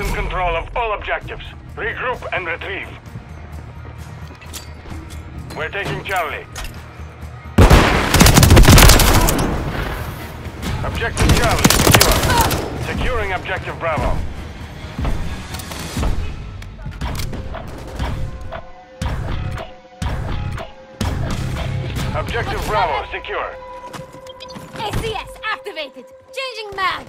in control of all objectives. Regroup and retrieve. We're taking Charlie. Objective Charlie, secure. Securing objective Bravo. Objective Bravo, secure. ACS activated. Changing mag.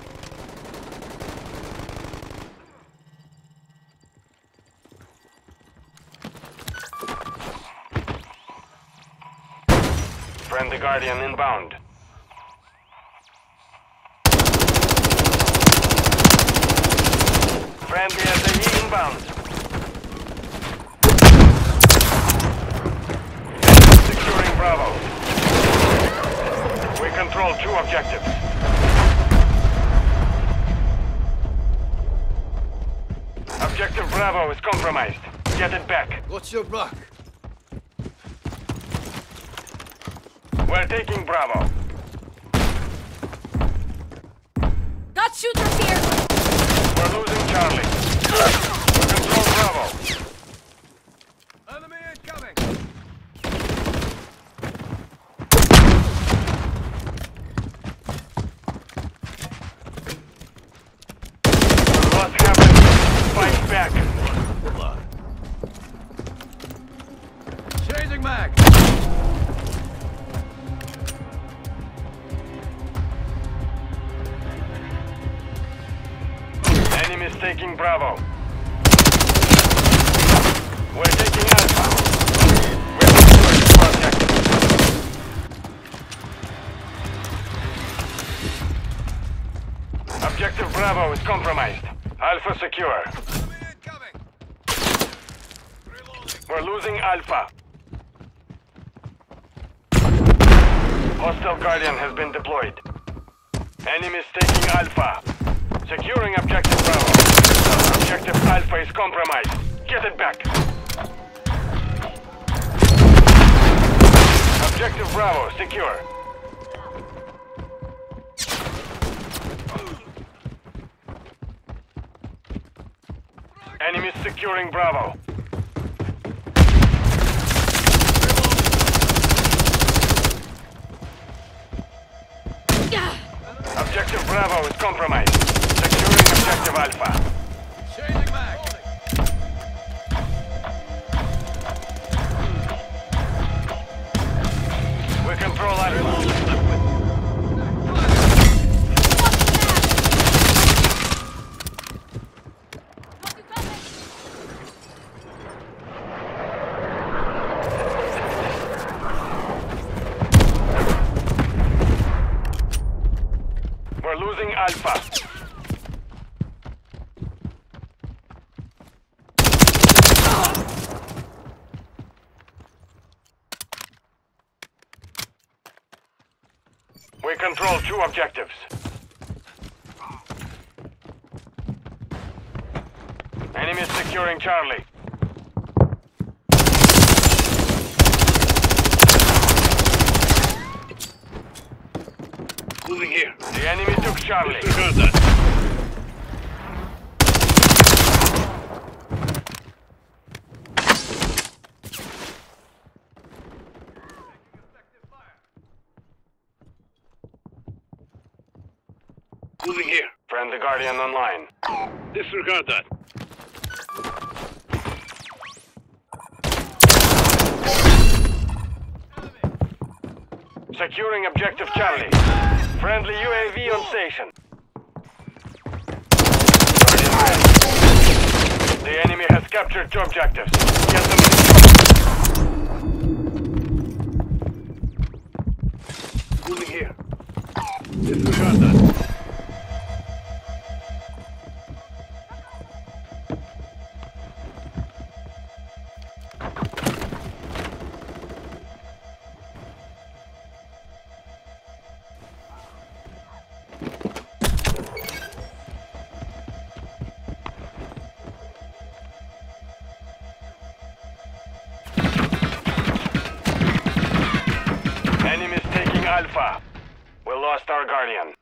Friendly Guardian inbound. Friendly SAE inbound. Securing Bravo. We control two objectives. Objective Bravo is compromised. Get it back. What's your mark? We're taking Bravo. Enemies taking Bravo. We're taking Alpha. We're securing two objectives. Objective Bravo is compromised. Alpha secure. Enemy! We're losing Alpha. Hostile Guardian has been deployed. Enemies taking Alpha. Securing Objective Bravo. Objective Alpha is compromised. Get it back. Objective Bravo secure. Enemies securing Bravo. Objective Bravo is compromised. Securing Alpha. We control. We're losing Alpha. We control two objectives. Enemy securing Charlie. Moving here. The enemy took Charlie. Disregard that. Moving here. Friendly Guardian online. Disregard that. Securing objective Charlie. Friendly UAV on station. The enemy has captured two objectives. Get them. Alpha. We lost our Guardian.